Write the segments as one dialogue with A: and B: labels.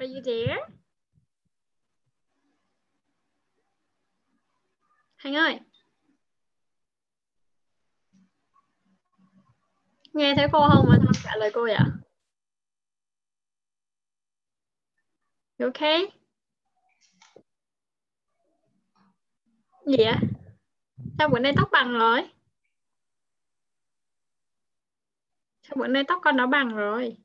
A: Are you there? Hành ơi. Nghe thấy cô không mà không trả lời cô vậy? You okay? Gì vậy? Sao bữa nay tóc bằng rồi? Sao bữa nay tóc con nó bằng rồi?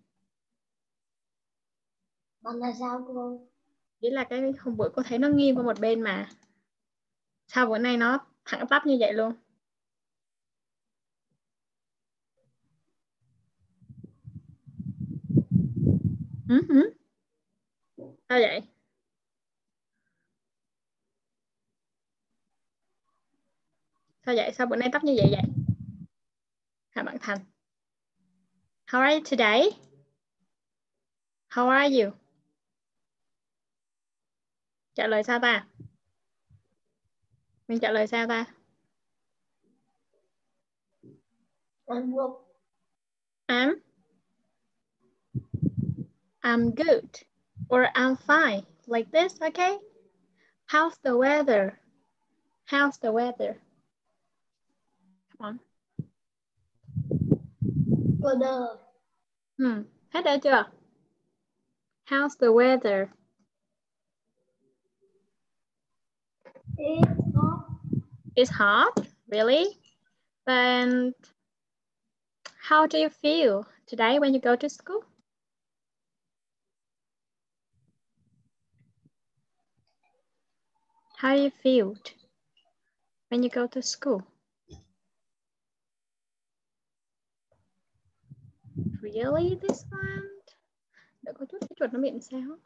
B: Bằng là sao cô?
A: nghĩa là cái hôm bữa cô thấy nó nghiêng qua một bên mà. Sao bữa nay nó thẳng tắp như vậy luôn? Ừ, ừ. Sao vậy? Sao vậy? Sao bữa nay tóc như vậy vậy? Hả bạn Thành? How are you today? How are you? Trả lời sao ta? Mình trả lời sao ta?
B: I'm good.
A: I'm I'm good or I'm fine like this, okay? How's the weather? How's the weather? Come on.
B: Đơ.
A: Hmm. Hết đã chưa? How's the weather?
B: It's hard.
A: It's hot, really? And how do you feel today when you go to school? How do you feel when you go to school? Really this one? Đợi có chút chuột nó làm sao?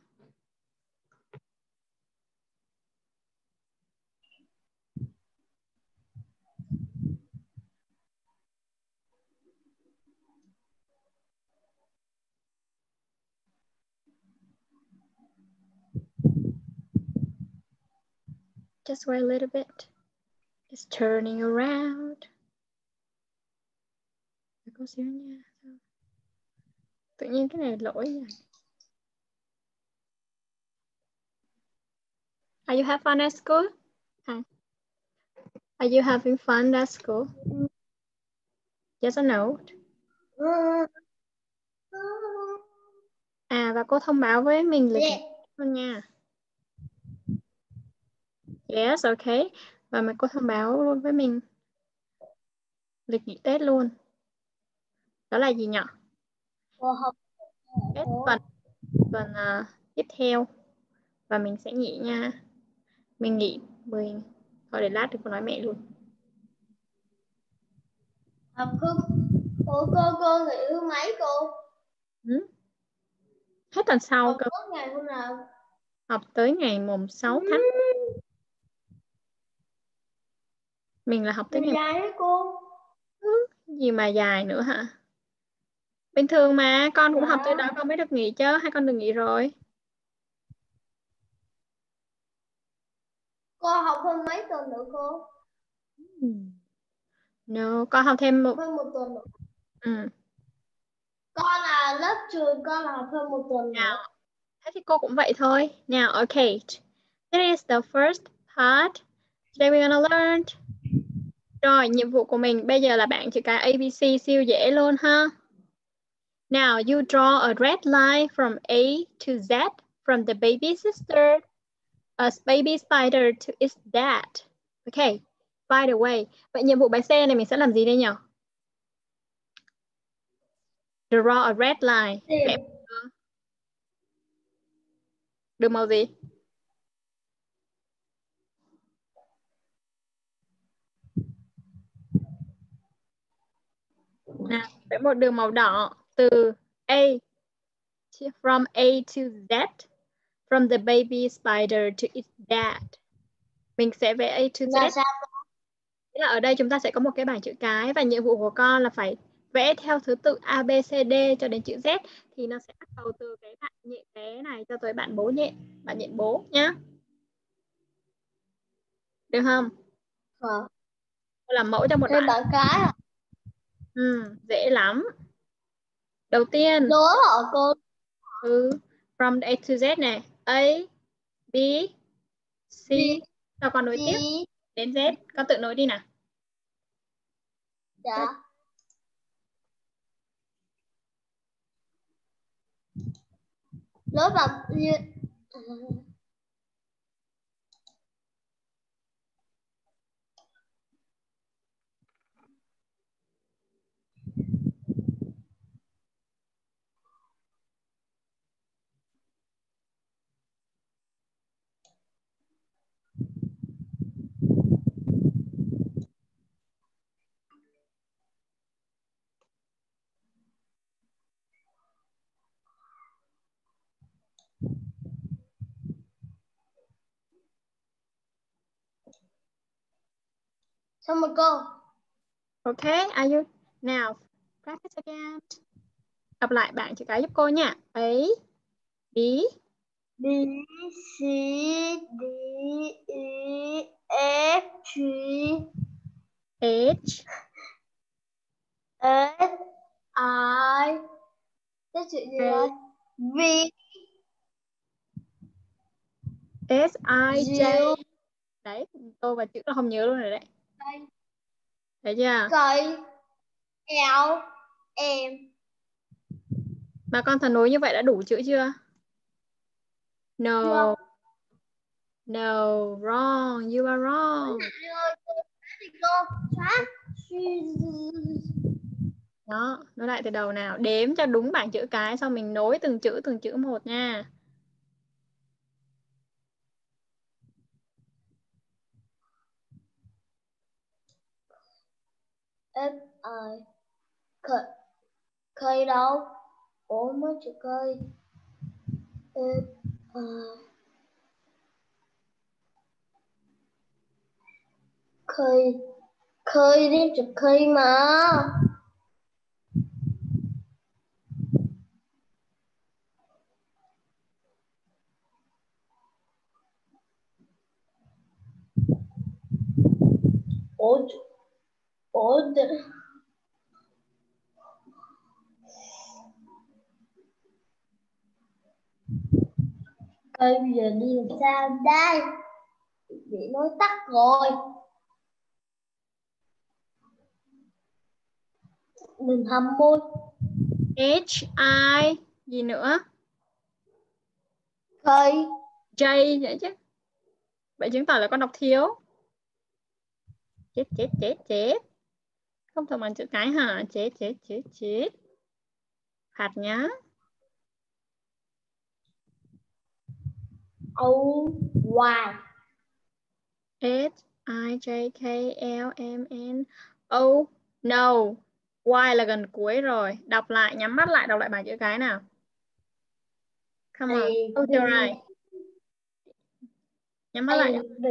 A: Just wait a little bit. It's turning around. Để Cô xíu nha. Tự nhiên cái này lỗi rồi. Are you having fun at school? Hi. Are you having fun at school? Yes or no? À và cô thông báo với mình lịch
B: Yeah.
A: nha. Yes, okay. Và mà cô thông báo luôn với mình lịch nghỉ Tết luôn. Đó là gì nhỉ?
B: Cô.
A: Tết tuần tuần à, tiếp theo và mình sẽ nghỉ nha. Mình nghỉ 10 thôi để lát thì cô nói mẹ luôn.
B: Học không? Cô cô cô nghỉ mấy cô?
A: Ừ. Hết tuần sau
B: nào?
A: học tới ngày mùng 6 tháng mình là học
B: Ngày
A: ngày
B: dài đấy cô.
A: gì mà dài nữa hả? Bình thường mà con cũng học tới
B: Dạ.
A: đó con mới được nghỉ chứ hay con được nghỉ rồi?
B: Cô học hơn mấy tuần nữa cô?
A: Ừ. No, con học thêm một
B: Hơn một tuần nữa.
A: ừ.
B: Con là lớp trường con là học hơn một tuần nữa.
A: Nào, thế thì cô cũng vậy thôi. Now, okay. This is the first part. Today we're gonna learn. Rồi, nhiệm vụ của mình bây giờ là bạn chữ cái ABC siêu dễ luôn ha. Now, you draw a red line from A to Z from the baby sister as baby spider to its dad. Okay, by the way. Vậy nhiệm vụ bài C này mình sẽ làm gì đây nhỉ? Draw a red line. Đường màu gì? Nào, vẽ một đường màu đỏ từ A from A to Z from the baby spider to its dad. Mình sẽ vẽ A to Z.
B: sao?
A: Nghĩa là ở đây chúng ta sẽ có một cái bảng chữ cái và nhiệm vụ của con là phải vẽ theo thứ tự A, B, C, D cho đến chữ Z thì nó sẽ bắt đầu từ cái bạn nhện bé này cho tới bạn bố nhện, bạn nhện bố nhá. Được không?
B: Ờ.
A: Cô làm mẫu cho một bạn.
B: bạn cái à?
A: Ừ, dễ lắm. Đầu tiên,
B: Đố hả cô?
A: ừ, from A to Z nè. A, B, C. Sao con nối tiếp đến Z? Con tự nối đi nào.
B: Dạ. Học như xong rồi cô.
A: Okay, are you now practice again. Đọc lại bảng chữ cái giúp cô nha. A, B,
B: B C D E F G
A: H,
B: S I Cái chữ gì rồi? V
A: S, I, J. Đấy, tô và chữ nó không nhớ luôn rồi đấy.
B: Đây
A: Thấy chưa?
B: cây L M
A: Mà con thần nối như vậy đã đủ chữ chưa? No.
B: Chưa.
A: No, wrong. You are wrong. Đó, nói lại từ đầu nào. Đếm cho đúng bảng chữ cái xong mình nối từng chữ từng chữ một nha.
B: F I cây cây đâu ủa mới chữ cây F I cây cây đi chữ cây mà ủa chữ- đ- cây bây giờ đi làm sao đây bị nói tắt rồi mình hầm môi
A: H, I, gì nữa?
B: cây
A: J vậy chứ. Vậy chứng tỏ là con đọc thiếu. Chết, chết, chết, chết. Không thuộc bằng chữ cái hả? Chết, chết, chết, chết. Phạt nhá.
B: O Y
A: H, I, J, K, L, M, N, O, no. Y là gần cuối rồi. Đọc lại, nhắm mắt lại, đọc lại bảng chữ cái nào. Come on, close your eyes. Nhắm mắt lại.
B: B,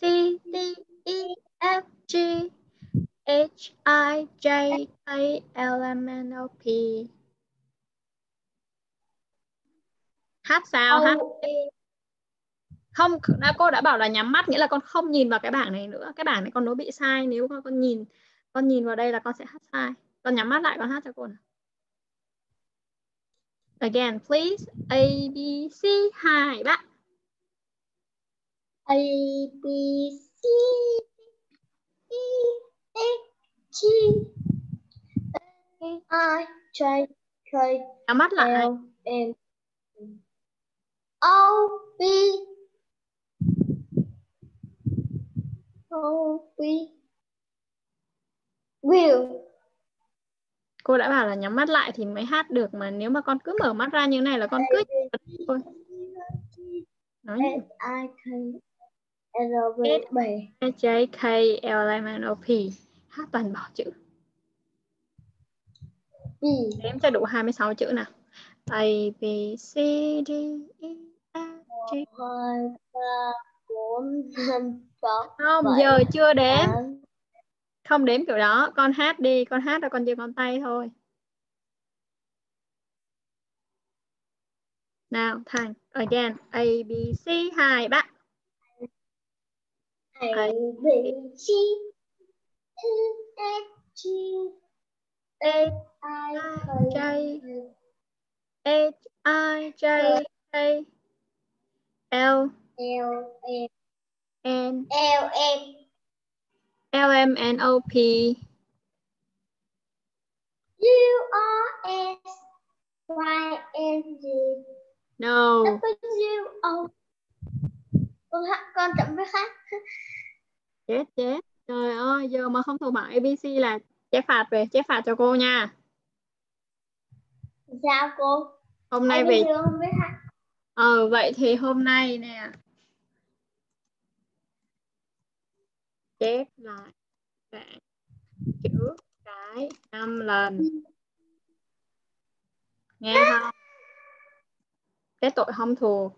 A: C, D, E, F, G, H, I, J, K, L, M, N, O, P. Hát sao? Hát không đã cô đã bảo là nhắm mắt nghĩa là con không nhìn vào cái bảng này nữa. Cái bảng này con nó bị sai nếu con con nhìn con nhìn vào đây là con sẽ hát sai. Con nhắm mắt lại con hát cho cô nào. Again please a b c hai ba
B: A, B, C, G, I, J, K,
A: nhắm mắt lại.
B: L, M, O, B, O, B, Will,
A: cô đã bảo là nhắm mắt lại thì mới hát được mà nếu mà con cứ mở mắt ra như này là con cứ thôi. Nói
B: S, I, K, L, B,
A: J K L M N O P hát toàn bỏ chữ.
B: B,
A: đếm cho đủ 26 chữ nào. A B C D E F G. Không giờ chưa đếm. không đếm kiểu đó. Con hát đi. Con hát là con giơ ngón tay thôi. Nào thành again. A B C hai ba
B: A, B, C, G,
A: A
B: I,
A: J H I J K L
B: L M
A: N
B: L M
A: L M N O P
B: U R S Y N G
A: No.
B: W O. Con chậm với khác
A: chết chết trời ơi giờ mà không thuộc bằng ABC là chế phạt về chế phạt cho cô nha.
B: Sao cô?
A: Hôm nay về
B: không biết hát
A: ờ vậy thì hôm nay nè. Chép lại bảng chữ cái năm lần. Nghe không? Cái tội không thuộc.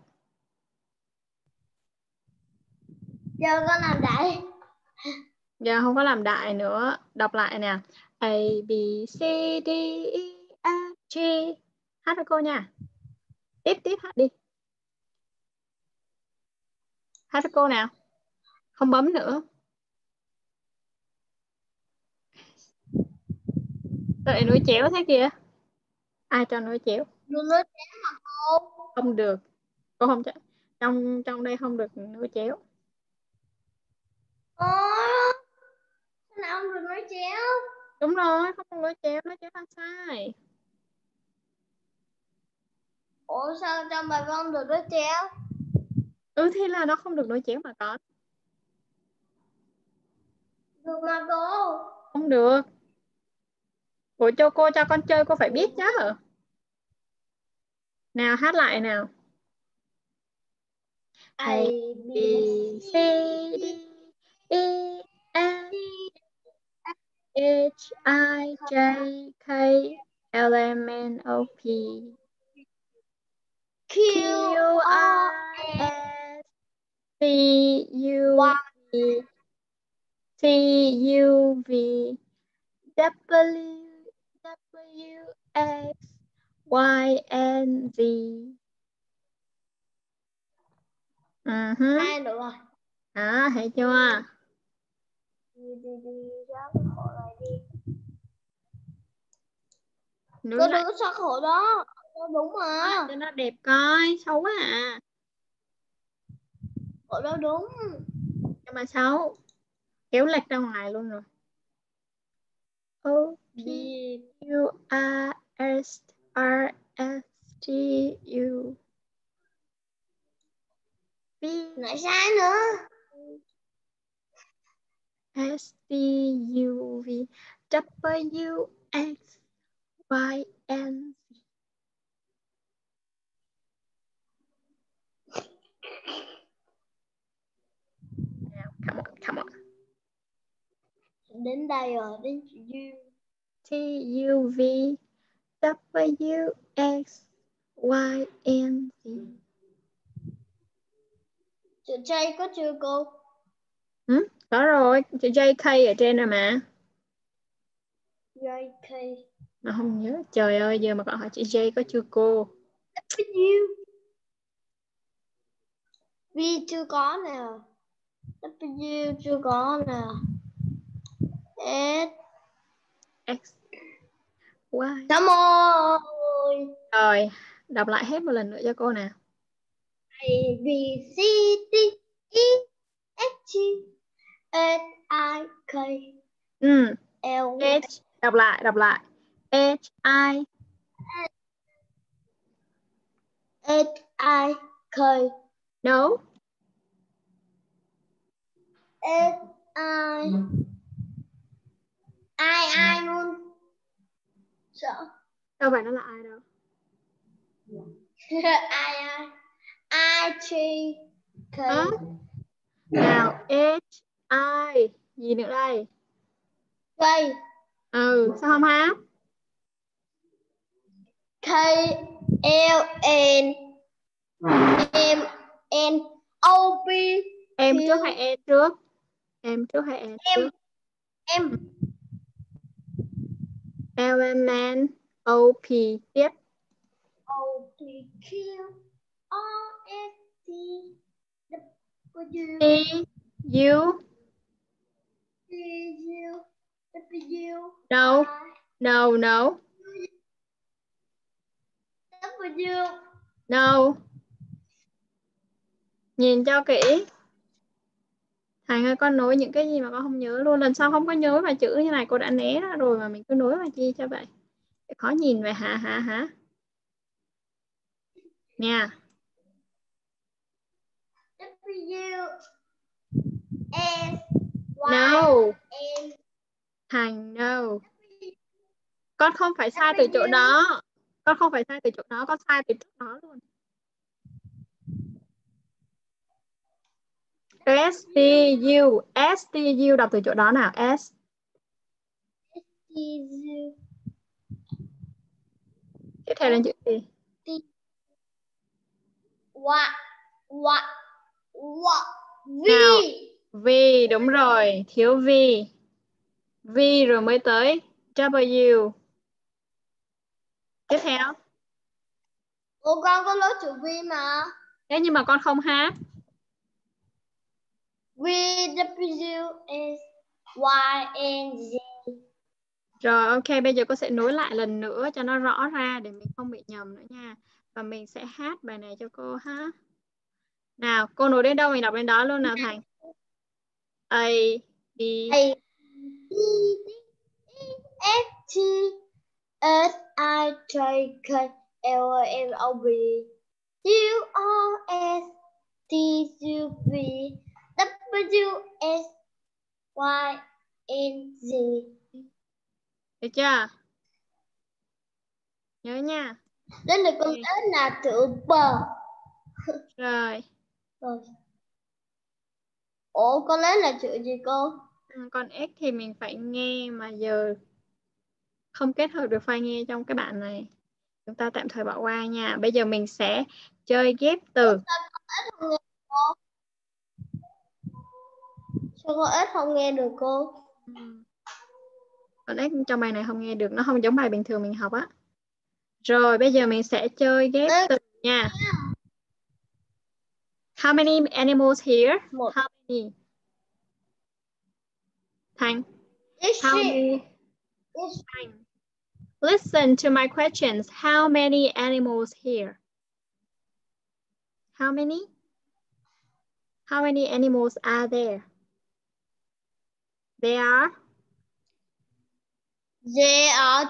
B: Giờ con làm đại
A: giờ không có làm đại nữa. Đọc lại nè. A B C D E F G. Hát cho cô nha. Tiếp tiếp hát đi. Hát cho cô nào. Không bấm nữa. Đợi nối chéo thế kìa. Ai cho nối chéo?
B: Luôn nói chém mà cô?
A: Không được. Cô không cho trong trong đây không được nối chéo.
B: Ồ, nào không được nói chéo.
A: Đúng rồi không được nối chéo nối chéo là sai.
B: Ủa sao trong bài văn được nói chéo?
A: Ừ thì là nó không được nối chéo mà có.
B: Được mà cô.
A: Không được. Ủa cho cô cho con chơi cô phải biết chứ. Nào hát lại nào.
B: A
A: B C D E H I J K L M N O P
B: Q
A: R S T U V T U V W W X Y and Z. Uh -huh.
B: hai được rồi
A: Đó, thấy chưa?
B: đi đi đi
A: Nối
B: cô đừng có sao khổ đó. Cô đúng mà.
A: Cho nó đẹp coi, xấu quá à.
B: khổ đó đúng.
A: Nhưng mà xấu. Kéo lệch ra ngoài luôn rồi. O P U R S R S T U. V
B: lại sai nữa.
A: S T U V W X Y N Now, come on, come on.
B: đến đây rồi đến U
A: T U V W X Y N Z.
B: chữ J có chưa cô
A: Ừ, có rồi, chữ JK ở trên rồi mà.
B: J
A: Mà không nhớ. Trời ơi, giờ mà cậu hỏi chữ J có chưa cô?
B: W V chưa có nè W chưa có nè S
A: X Y.
B: Cảm ơn
A: Rồi, đọc lại hết một lần nữa cho cô nào.
B: A B C D E F G H I K
A: Ừ,
B: L
A: H, đọc lại, đọc lại. H I
B: H I K
A: no.
B: S I ai ai luôn sợ
A: Đâu phải nó là ai đâu.
B: ai ai I G K?
A: Nào, H I gì nữa đây?
B: K
A: Ừ, sao không hát?
B: K L N M N O P
A: Em trước hay em trước? Em trước hay em
B: Em.
A: trước?
B: M
A: L M N O P tiếp.
B: O P Q R S T W
A: T U
B: T U W
A: no
B: I
A: no no
B: W
A: No. Nhìn cho kỹ. Thành ơi con nối những cái gì mà con không nhớ luôn. Lần sau không có nhớ mà chữ như này cô đã né ra rồi mà mình cứ nối mà chi cho vậy. Khó nhìn vậy hả hả hả? Nè.
B: W S Y
A: No.
B: N
A: Thành no. Con không phải sai từ chỗ đó. Con không phải sai từ chỗ đó, con sai từ chỗ đó luôn. S T U S T U đọc từ chỗ đó nào? S.
B: T U.
A: Tiếp theo là chữ gì
B: Y Y Y V.
A: Nào. V đúng rồi thiếu V. V rồi mới tới W tiếp theo.
B: Ủa con có lối chữ V mà.
A: Thế nhưng mà con không hát.
B: V W S Y N Z.
A: Rồi ok bây giờ cô sẽ nối lại lần nữa cho nó rõ ra để mình không bị nhầm nữa nha. Và mình sẽ hát bài này cho cô ha. Nào cô nối đến đâu mình đọc đến đó luôn nào thành. A B
B: A B F T S I J K L M O B U R S T U V. W S Y N Z.
A: Được chưa? Nhớ nha.
B: Đến được con. S là chữ bờ.
A: Rồi.
B: Rồi. Ủa con lấy là chữ gì cô?
A: Ừ, còn X thì mình phải nghe mà giờ không kết hợp được file nghe trong cái bản này. Chúng ta tạm thời bỏ qua nha. Bây giờ mình sẽ chơi ghép từ?
B: Sao con S không nghe được cô?
A: Còn X trong bài này không nghe được. Nó không giống bài bình thường mình học á. Rồi bây giờ mình sẽ chơi ghép từ nha. How many animals here?
B: Một.
A: how many? Thành how many Thành listen to my questions how many animals here how many how many animals are there there are
B: There are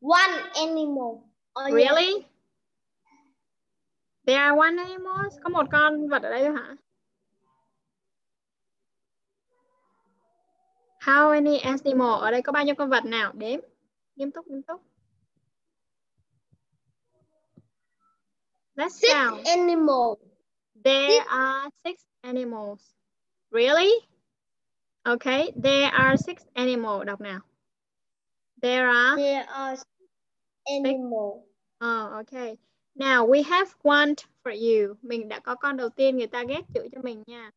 B: one animal. Oh.
A: Really? There are one animal? Có một con vật ở đây thôi hả? How many animal? Ở đây có bao nhiêu con vật nào? Đếm. Nghiêm túc, nghiêm túc. Let's
B: Six
A: count.
B: animal.
A: There are six animals. Really? Okay, there are six animals. Đọc nào. There are
B: There are six animal.
A: Oh, okay. Now we have one for you. Mình đã có con đầu tiên người ta ghép chữ cho mình nha.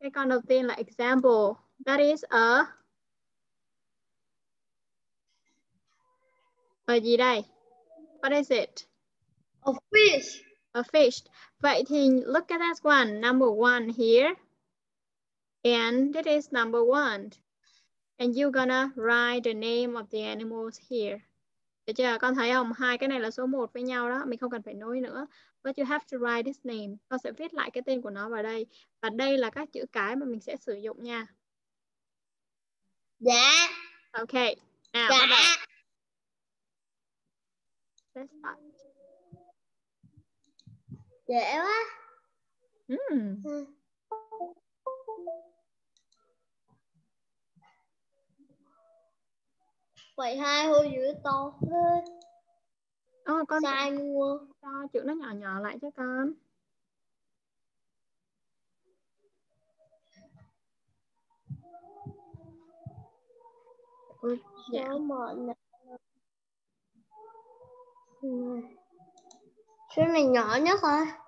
A: Cái con đầu tiên là example. That is a A gì đây? What is it?
B: A fish.
A: A fish. Vậy thì look at that one. Number one here. And that is number one. And you're gonna write the name of the animals here. Được chưa? Con thấy không? Hai cái này là số 1 với nhau đó. Mình không cần phải nối nữa. But you have to write this name. Con sẽ viết lại cái tên của nó vào đây. Và đây là các chữ cái mà mình sẽ sử dụng nha.
B: Dạ.
A: Ok. Nào, bắt đầu. Start.
B: Dễ quá. Ừ. Vậy hai hô chữ to thế.
A: Oh, con
B: Sai mua.
A: cho chữ nó nhỏ nhỏ lại cho con. Ôi, dạ.
B: Ừ. Số này nhỏ nhất hả?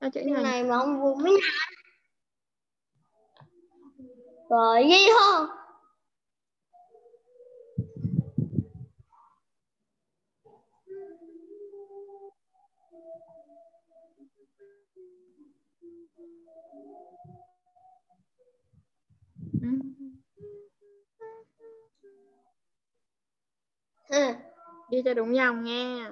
A: Cho chữ nhỏ.
B: này mà không vui với nhà. Rồi ghi không?
A: Ừ. Ghi cho đúng dòng nha.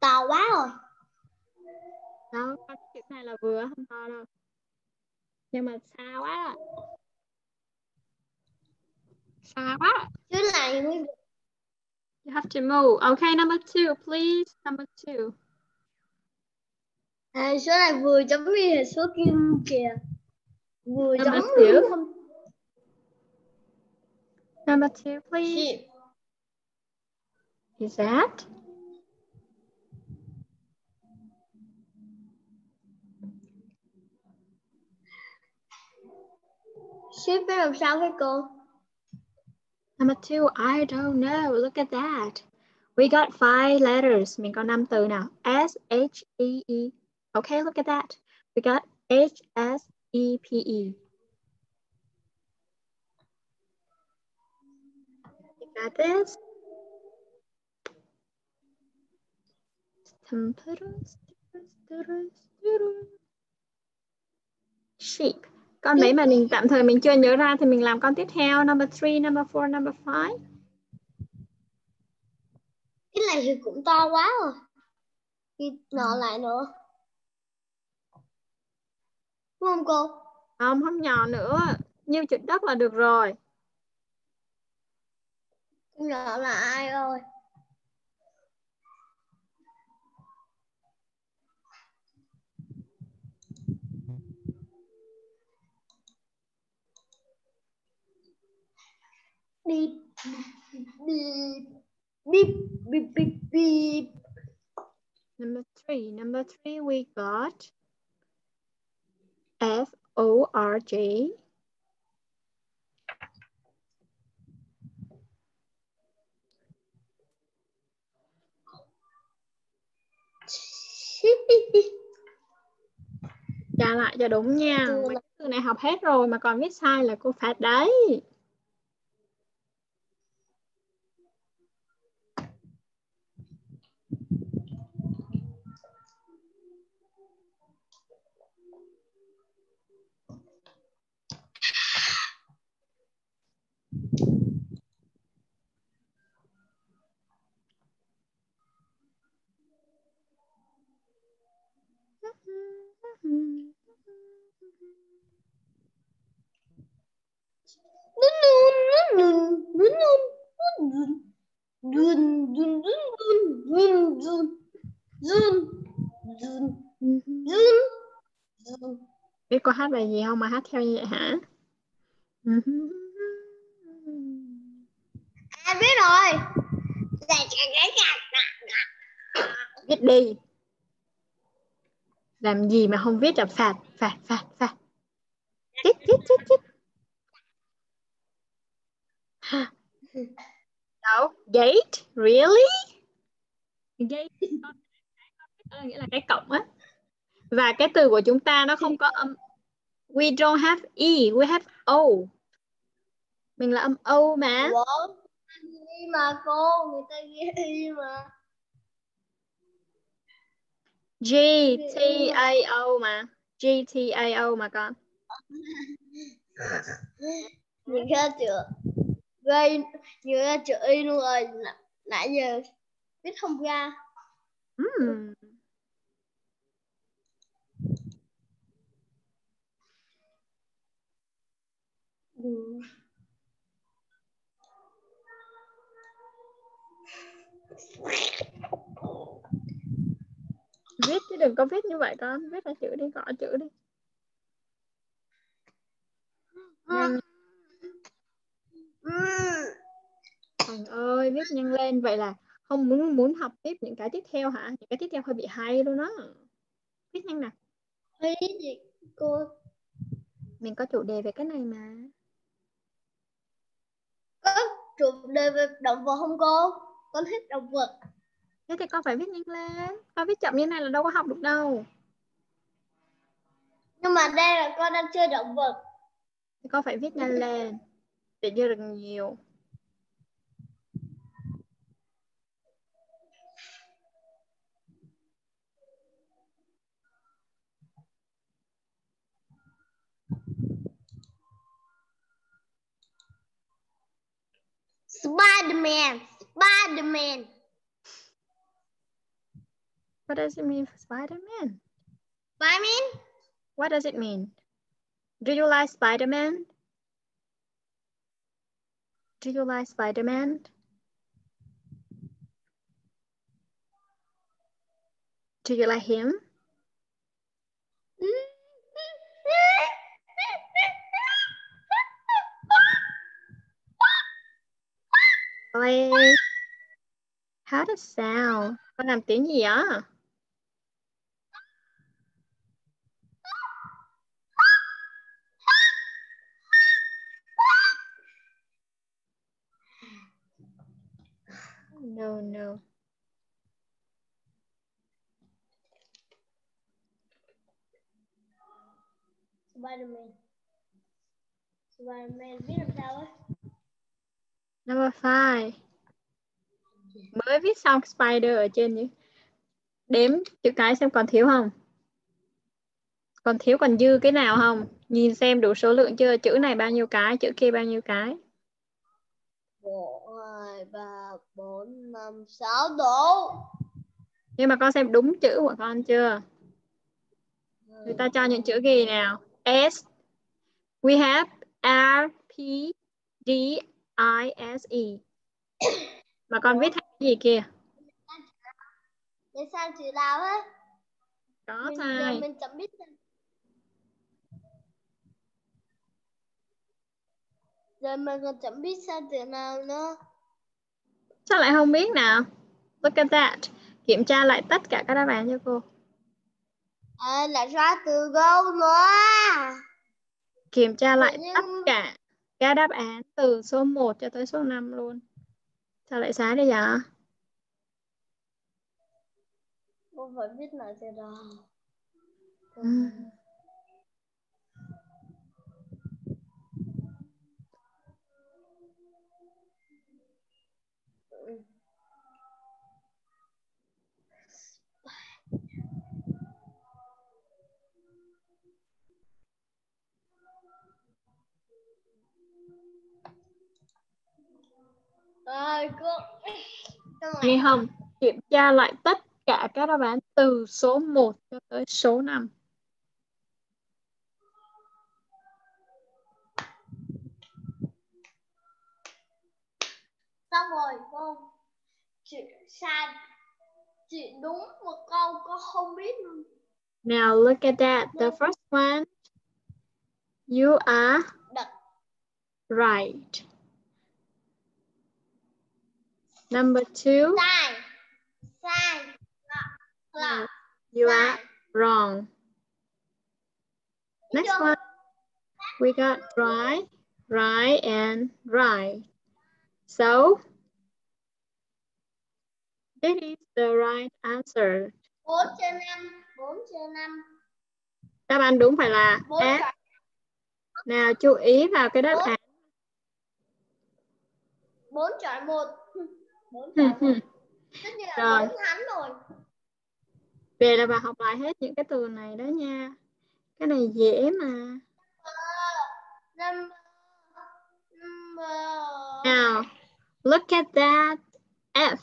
B: to quá rồi
A: Đó, con chữ này là vừa không to đâu. Nhưng mà xa quá rồi. Xa quá. rồi.
B: chứ này mới
A: You have to move. Okay, number two, please. Number two.
B: à, số này vừa giống như số kim kìa vừa
A: Number
B: giống
A: two.
B: không
A: Number two, please.
B: Sheep.
A: Is that?
B: ship biết làm sao với
A: Number two, I don't know. Look at that. We got five letters. Mình có năm từ nào. S, H, E, E. Okay, look at that. We got H, S, E, P, E. This? Sheep. Con mấy mà mình tạm thời mình chưa nhớ ra thì mình làm con tiếp theo. Number three, number four, number five.
B: cái này thì cũng to quá rồi thì nọ lại nữa đúng không cô
A: Không, không nhỏ nữa. Nhiêu chữ đất là được rồi.
B: Nhỏ là ai Beep, beep, beep, beep, beep, beep.
A: Number three. Number three, we got F O R J. Trả lại cho đúng nha. Mấy từ này học hết rồi mà còn viết sai là cô phạt đấy. Biết cô hát bài gì không mà hát theo như vậy hả?
B: À biết rồi.
A: Viết đi. Làm gì mà không viết là phạt, phạt, phạt, phạt. Chích, chích, chích, chích. No, gate, really? Gate nghĩa là cái cổng á. Và cái từ của chúng ta nó không có âm. We don't have E, we have O. Mình là âm O mà.
B: Ủa? Mà cô, người ta ghi y mà.
A: G, T, A, O mà. G, T, A, O mà con.
B: Nhìn ra chữ gây chữ y luôn rồi nãy giờ biết không ra. Ừ.
A: Viết chứ đừng có viết như vậy con. Viết ra chữ đi, gõ chữ đi. Nhanh. Thành ơi, viết nhanh lên. Vậy là không muốn muốn học tiếp những cái tiếp theo hả? Những cái tiếp theo hơi bị hay luôn đó. Viết nhanh nè.
B: Thấy gì cô
A: Mình có chủ đề về cái này mà.
B: có chủ đề về động vật không cô? Con thích động vật.
A: Thế thì con phải viết nhanh lên. Con viết chậm như này là đâu có học được đâu.
B: Nhưng mà đây là con đang chơi động vật.
A: Thì con phải viết nhanh lên. Đưa được nhiều.
B: Spider-Man. Spider-Man.
A: What does it mean for Spider-Man?
B: Spider-Man?
A: What does it mean? Do you like Spider-Man? Do you like Spider-Man? Do you like him? How to sound? Con làm tiếng gì?
B: Spider-Man. Spider-Man biết làm sao ấy?
A: Number five. Mới viết xong spider ở trên nhỉ? Đếm chữ cái xem còn thiếu không? Còn thiếu còn dư cái nào không? Nhìn xem đủ số lượng chưa? Chữ này bao nhiêu cái? Chữ kia bao nhiêu cái?
B: một hai ba bốn năm sáu đủ.
A: Nhưng mà con xem đúng chữ của con chưa? Người ta cho những chữ gì nào? S. We have R, P, D, I, S, E. Mà con viết thành cái gì kia?
B: Để sang chữ nào hết?
A: Có
B: Mình,
A: thai.
B: mình chẳng biết Giờ mình còn chẳng biết sang chữ nào nữa.
A: Sao lại không biết nào? Look at that. Kiểm tra lại tất cả các đáp án cho cô.
B: À, lại ra từ câu nữa.
A: Kiểm tra lại
B: nhưng-
A: tất cả các đáp án từ số 1 cho tới số 5 luôn. Sao lại sai đây vậy?
B: Không phải biết lại từ đầu. Rồi, cô.
A: Nghe không? Kiểm tra lại tất cả các đáp án từ số 1 cho tới số 5.
B: Xong rồi, cô. Chị sai. Chị đúng một câu, cô không biết luôn.
A: Now look at that. The first one, you are right. Number two.
B: Sai. Là. Là.
A: you are wrong. Next one, we got right, right, and right. So, this is the right answer.
B: 4 trên 5. 4 trên 5.
A: Đáp án đúng phải là
B: 4
A: F. Nào chú ý vào cái đáp án.
B: 4 chọn 1. 4 chọn 1.
A: hmm.
B: Tất nhiên là
A: Rồi.
B: 4 hắn rồi.
A: Về là bà học lại hết những cái từ này đó nha. Cái này dễ mà.
B: Number. Number.
A: Now, look at that F.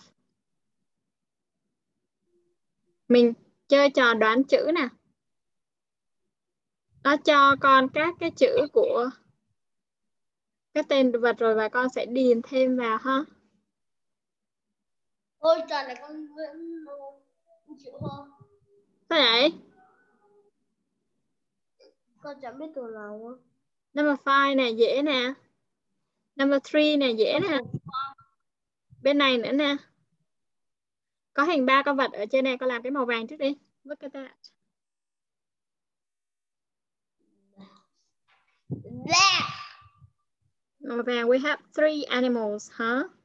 A: Mình chơi trò đoán chữ nè. Nó cho con các cái chữ của cái tên vật rồi và con sẽ điền thêm vào ha.
B: Ôi trò này con vẫn không chịu hơn.
A: Sao vậy?
B: Con chẳng biết từ nào.
A: Number 5 nè, dễ nè. Number 3 nè, dễ nè. Bên này nữa nè. Có hình ba con vật ở trên này, con làm cái màu vàng trước đi. Look at that.
B: That.
A: Màu vàng, we have three animals, huh?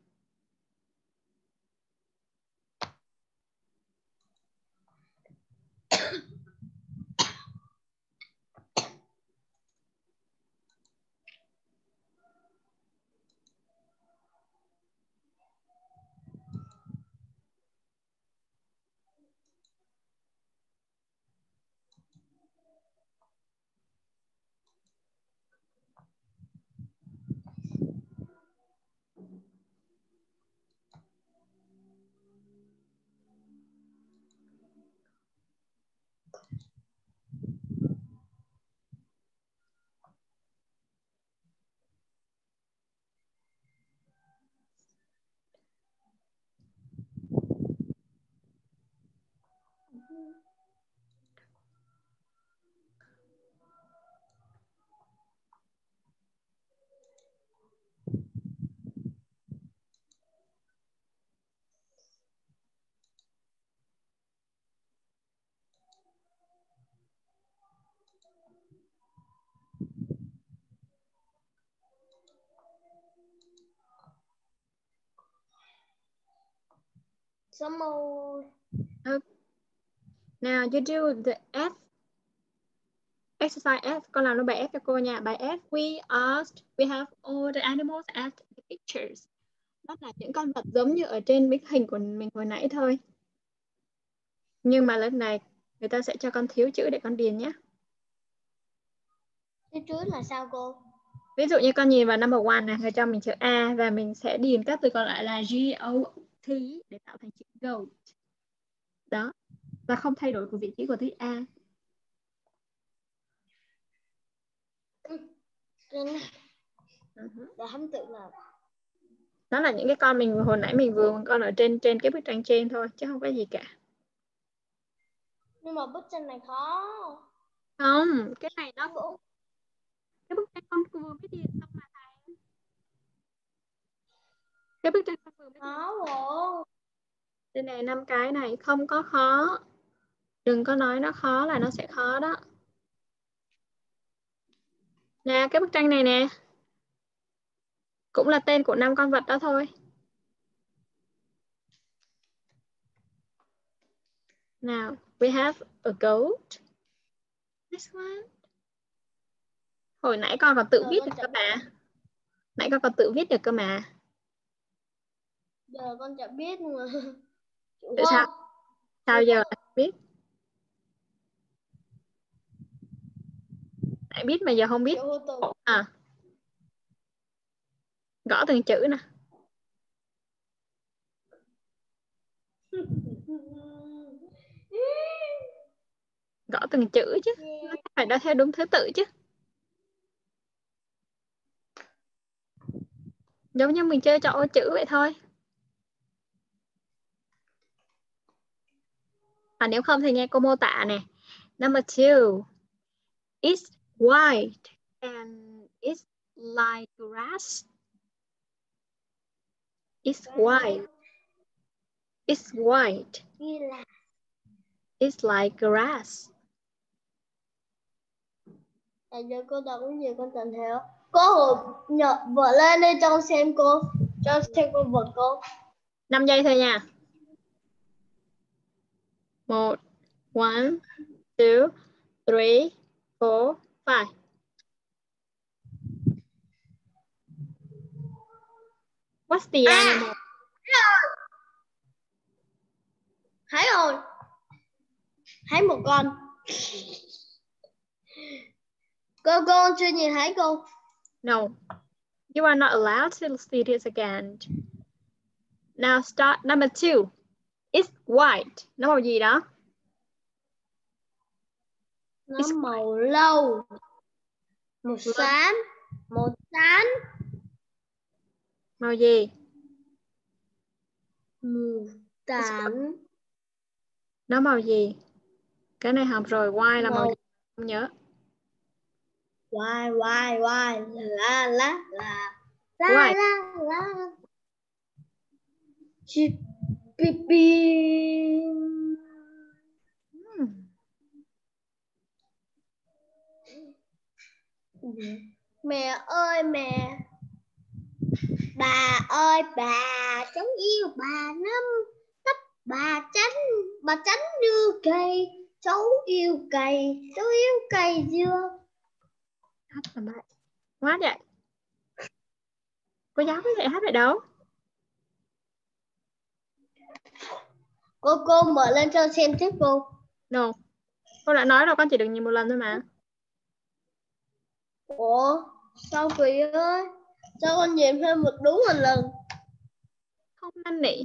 B: Số một.
A: Now you do the F. Exercise F. Con làm nó bài F cho cô nha. Bài F. We asked, we have all the animals at the pictures. Đó là những con vật giống như ở trên bức hình của mình hồi nãy thôi. Nhưng mà lần này người ta sẽ cho con thiếu chữ để con điền nhé.
B: Phía trước là sao cô?
A: Ví dụ như con nhìn vào number one này, người cho mình chữ A và mình sẽ điền các từ còn lại là G, O, T để tạo thành chữ goat. Đó. Và không thay đổi của vị trí của chữ A. Uh-huh.
B: Là tự nào.
A: Đó là những cái con mình hồi nãy mình vừa con ở trên trên cái bức tranh trên thôi chứ không có gì cả.
B: Nhưng mà bức tranh này khó.
A: Không, cái này nó cũng cái bức tranh con vừa mới điền xong mà thầy. Cái bức tranh con điền
B: Khó bộ.
A: Trên này năm cái này không có khó. Đừng có nói nó khó là nó sẽ khó đó. Nè, cái bức tranh này nè. Cũng là tên của năm con vật đó thôi. Now, we have a goat. This one. Hồi nãy con còn tự viết được cơ mà. Nãy con còn tự viết được cơ mà.
B: Giờ con chẳng biết mà.
A: Tại sao? Sao giờ lại không biết? Nãy biết mà giờ không biết. À. Gõ từng chữ nè. Gõ từng chữ chứ. Nó phải đo theo đúng thứ tự chứ. Giống như mình chơi trò ô chữ vậy thôi. À, nếu không thì nghe cô mô tả nè. Number two. It's white and it's like grass. It's white. It's white. It's like grass.
B: Tại giờ cô đọc cái gì con chẳng hiểu. Cô hồi nhờ vợ lên đây cho xem cô. Cho xem con vật cô.
A: 5 giây thôi nha. Một, one, two, three, four, five. What's the
B: À.
A: animal?
B: Thấy rồi. Thấy một con. Cô con chưa nhìn thấy cô.
A: No, you are not allowed to see this again. Now start number two. It's white. Nó màu gì đó?
B: Nó
A: It's
B: màu lâu. Màu xám. Màu xám.
A: Màu gì?
B: Màu xám.
A: Nó màu gì? Cái này học rồi. White là màu
B: Màu-
A: gì? Không nhớ.
B: Why, why, why, la, la, la, la,
A: Why?
B: la, la. Chip, pipi
A: hmm.
B: Mẹ ơi mẹ. Bà ơi bà, cháu yêu bà lắm. Thích bà tránh, bà tránh như cây. Cháu yêu cây, cháu yêu cây dưa.
A: Hát là vậy. Quá vậy. Cô giáo có thể hát vậy đâu?
B: Cô cô mở lên cho xem trước cô.
A: No. Cô đã nói rồi con chỉ được nhìn một lần thôi mà.
B: Ủa, sao kỳ ơi? Sao con nhìn thêm một đúng một lần?
A: Không năn nỉ.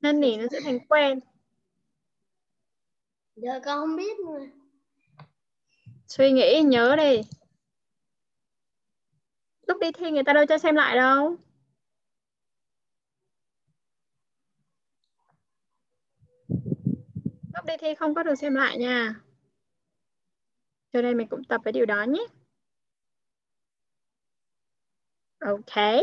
A: Năn nỉ nó sẽ thành quen.
B: Giờ con không biết mà.
A: Suy nghĩ nhớ đi. Lúc đi thi người ta đâu cho xem lại đâu. Sắp đi thi không có được xem lại nha. Cho nên mình cũng tập cái điều đó nhé. Ok.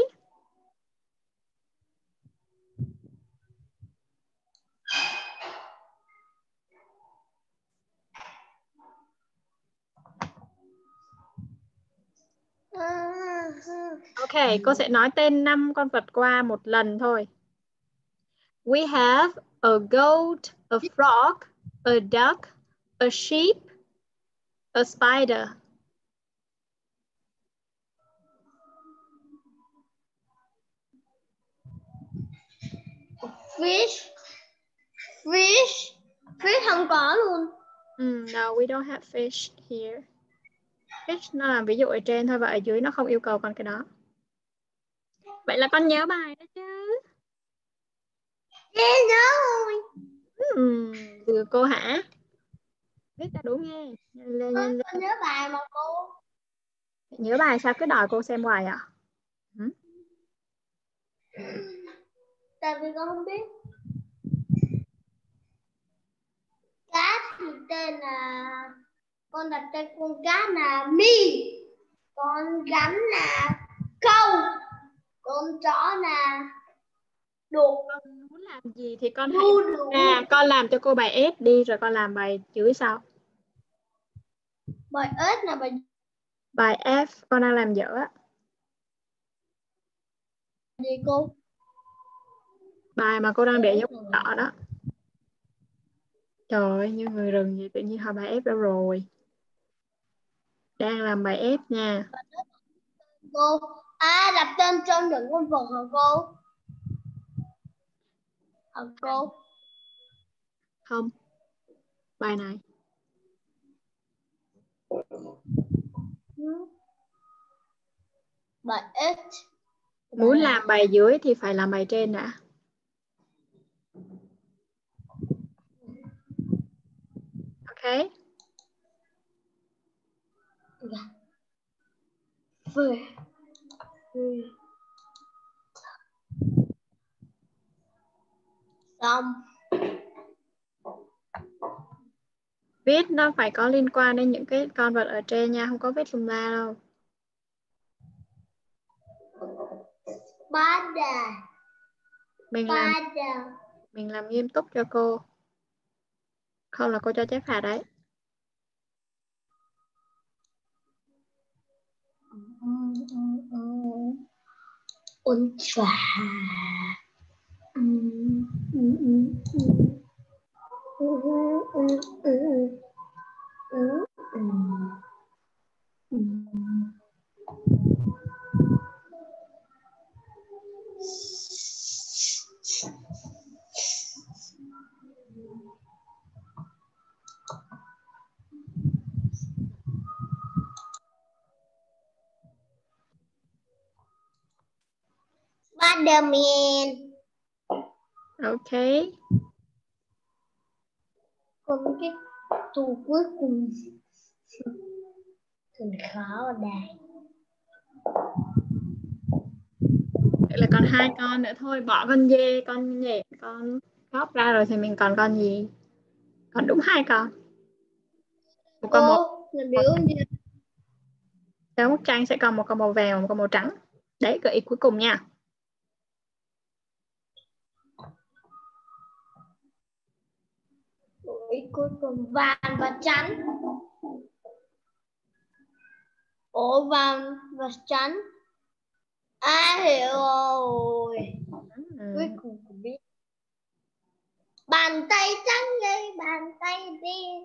A: Ok, cô sẽ nói tên năm con vật qua một lần thôi. We have a goat, a frog, a duck, a sheep, a spider.
B: fish fish fish không có luôn
A: Mm, no, we don't have fish here. Fish nó là ví dụ ở trên thôi và ở dưới nó không yêu cầu con cái đó. Vậy là con nhớ bài đó chứ.
B: Nhớ rồi
A: Từ cô hả? Viết ra đúng nghe. Nhanh lên, lên.
B: con nhớ bài mà cô
A: Nhớ bài sao cứ đòi cô xem hoài à?
B: tại vì con không biết cá thì tên là con đặt tên con cá là mi con rắn là câu con chó là đục
A: Con muốn làm gì thì con hãy À, con làm cho cô bài F đi rồi con làm bài dưới sau.
B: bài ếch là bài
A: Bài F con đang làm dở á.
B: gì cô
A: Bài mà cô đang để dấu đỏ đó. Trời ơi, như người rừng vậy tự nhiên hỏi bài F đâu rồi. Đang làm bài F nha.
B: cô à đặt tên cho những con vật hả cô hả cô
A: Không. Bài này.
B: Bài ếch
A: Muốn làm bài dưới thì phải làm bài trên đã. Ok.
B: về xong
A: Viết nó phải có liên quan đến những cái con vật ở trên nha, không có viết lùm la đâu.
B: ba đà
A: Mình làm mình làm nghiêm túc cho cô. Không là cô cho chép phạt đấy.
B: und Vitamin.
A: Ok.
B: còn cái từ cuối cùng thật khó ở đây
A: Vậy là còn hai con nữa thôi. Bỏ con dê, con nhện, con góc ra rồi thì mình còn con gì? Còn đúng hai con. Một con
B: cô là biểu như
A: Trong bức tranh sẽ còn một con màu vàng và một con màu trắng. Đấy, gợi ý cuối cùng nha.
B: Cuối cùng vàng và trắng. Ổ vàng và trắng. À hiểu rồi.
A: Ừ.
B: cuối cùng cũng biết. Bàn tay trắng gây bàn tay đen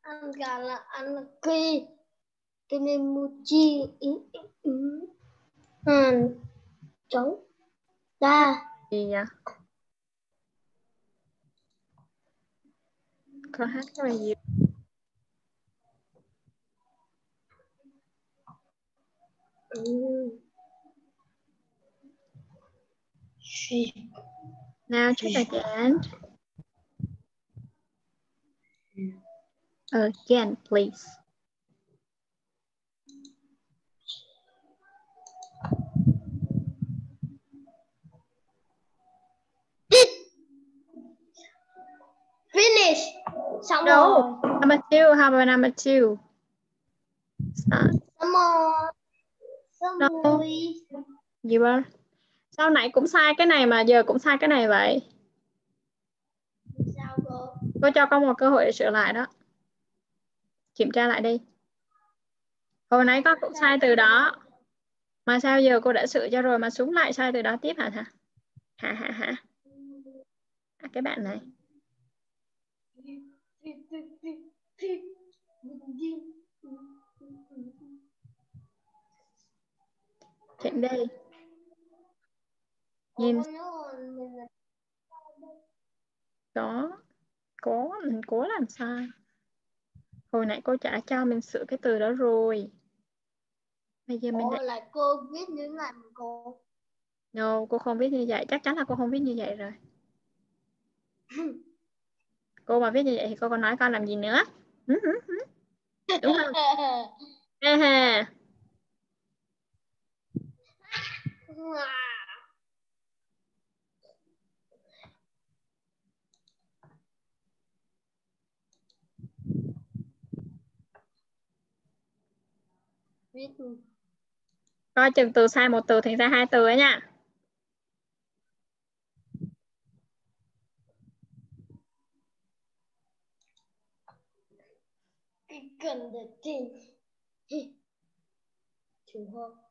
B: ăn gà là ăn là kỳ cái nên mochi hàn trống ta
A: Gì nhỉ? Con hát cái bài gì?
B: ừ. Sheep.
A: Now check again. Please.
B: finish xong
A: No.
B: rồi
A: Number two, how about number two?
B: Xong rồi xong
A: No. gì ba sau nãy cũng sai cái này mà giờ cũng sai cái này vậy
B: sao cô
A: cho con một cơ hội để sửa lại đó. Kiểm tra lại đi. Hồi nãy con cũng sai từ đó. Mà sao giờ cô đã sửa cho rồi mà xuống lại sai từ đó tiếp hả hả hả hả hả? À, cái bạn này. Chỉnh đây Nhìn- đó có mình cố làm sai hồi nãy cô đã cho mình sửa cái từ đó rồi. Bây giờ mình lại
B: là cô viết như mà cô?
A: No cô không viết như vậy. Chắc chắn là cô không viết như vậy rồi. Cô mà viết như vậy thì cô còn nói con làm gì nữa? Đúng không? Ha ha
B: viết
A: coi chừng từ sai một từ thành ra hai từ ấy nha.
B: Cái cần để tin chủ hơn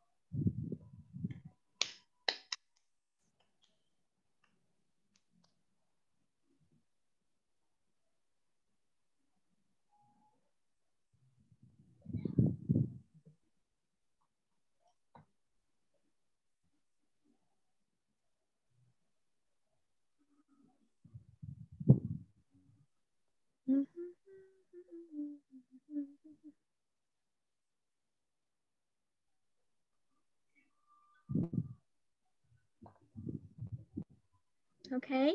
A: okay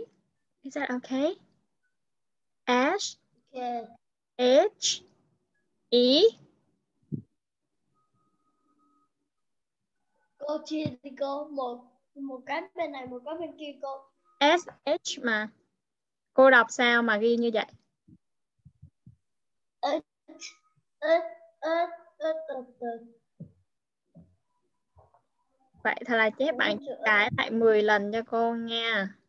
A: is that okay S
B: ok.
A: H? E?
B: Cô chia đi cô. Một một cái bên này một cái bên kia cô.
A: S H mà. Cô đọc sao mà ghi như vậy?
B: Ớt ớt ớt
A: vậy thật là chép bạn cái lại 10 lần cho cô nha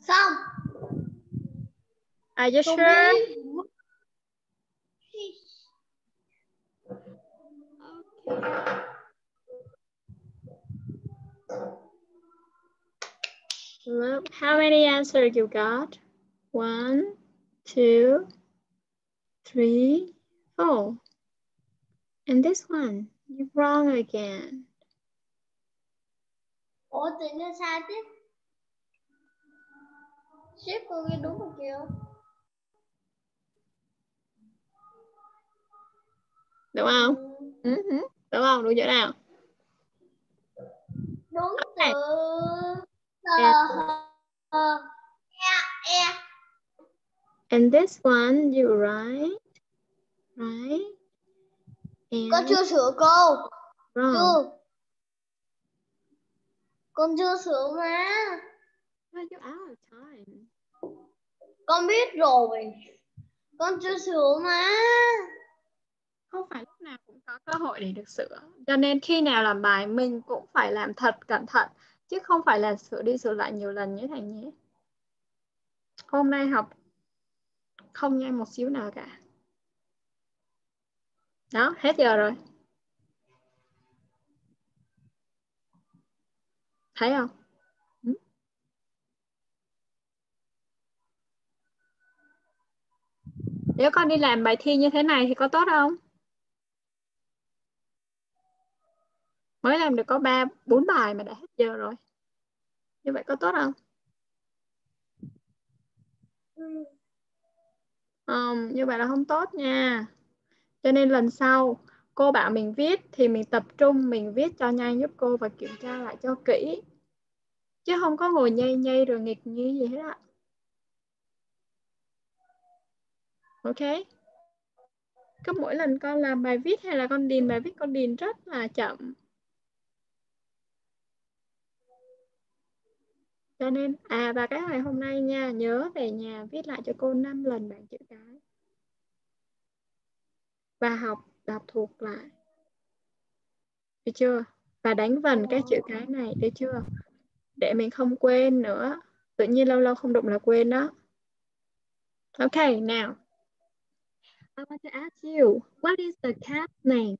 B: xong
A: Are you sure?
B: biết.
A: Look, how many answers you got? One, two, three, four. And this one, you're wrong again.
B: ủa tự nhiên sai ship cô ghi đúng một kiểu
A: Đúng không?
B: Ừ,
A: Ừ, ừ. Đúng không? Đúng chỗ nào?
B: đúng
A: Okay.
B: từ
A: Yeah.
B: e
A: And this one, you right, right, and
B: con chưa sửa cô
A: wrong.
B: chưa con chưa sửa mà
A: Well, you're out of time
B: con biết rồi con chưa sửa mà
A: Không phải lúc nào cũng có cơ hội để được sửa. Cho nên khi nào làm bài mình cũng phải làm thật cẩn thận. Chứ không phải là sửa đi sửa lại nhiều lần như Thành nhé. Hôm nay học không nhanh một xíu nào cả. Đó, hết giờ rồi. Thấy không? Nếu con đi làm bài thi như thế này thì có tốt không? Mới làm được có 3 4 bài mà đã hết giờ rồi. Như vậy có tốt không? Không, như vậy là không tốt nha. Cho nên lần sau cô bảo mình viết thì mình tập trung mình viết cho nhanh giúp cô và kiểm tra lại cho kỹ. chứ không có ngồi nhây nhây rồi nghịch như gì hết ạ ok. Có mỗi lần con làm bài viết hay là con điền bài viết, con điền rất là chậm. Cho nên à và cái ngày hôm nay nha, nhớ về nhà viết lại cho cô 5 lần bảng chữ cái. Và học, đọc thuộc lại. Được chưa? Và đánh vần cái chữ cái này được chưa? Để mình không quên nữa. Tự nhiên lâu lâu không đụng là quên đó. Ok, nào. I want to ask you what is the cat's name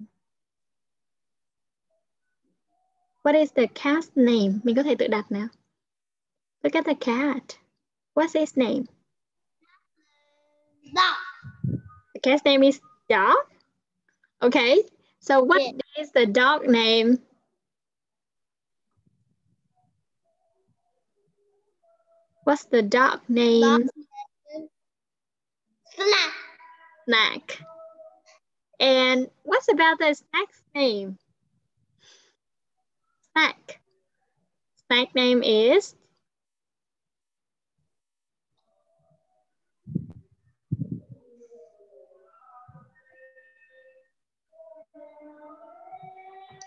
A: what is the cat's name mình có thể tự đặt nào look at the cat what's his name
B: Dog.
A: the cat's name is dog okay so what
B: Yeah.
A: is the dog name What's the dog name?
B: Dog.
A: Snack. And what's about the snack's name? Snack. Snack name is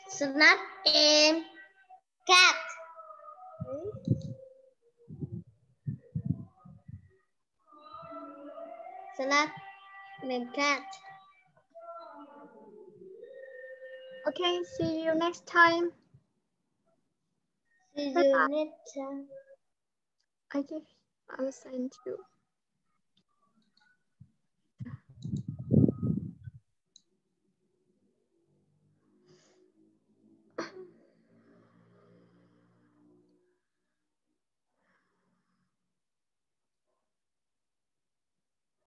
B: Snack and cat. Snack and cat.
A: okay. See you next time.
B: See you
A: Bye-bye.
B: next time.
A: I just I will send you.